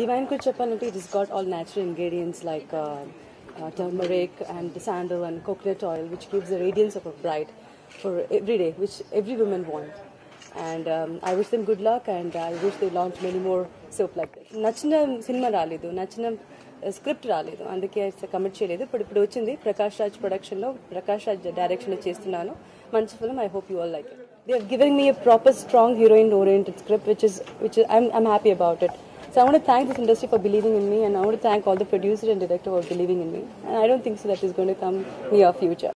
Divine కూడా చెప్పాలంటే it is got all natural ingredients like turmeric and sandal and coconut oil which gives the radiance of a bright for every day which every women want and I wish them good luck and I wish they launch many more soap like నచ్చిన cinema రాలేదు నచ్చిన script రాలేదు. అందుకే commit చేయలేదు. ఇప్పుడు ఇప్పుడు వచ్చింది ప్రకాష్ రాజ్ ప్రొడక్షన్లో ప్రకాష్ రాజ్ డైరెక్షన్లో చేస్తున్నాను. మంచి film I hope you all like it they have giving me a proper strong heroine oriented script which is which I'm I'm happy about it So I want to thank this industry for believing in me, and I want to thank all the producer and director for believing in me. And I don't think so that is going to come near future.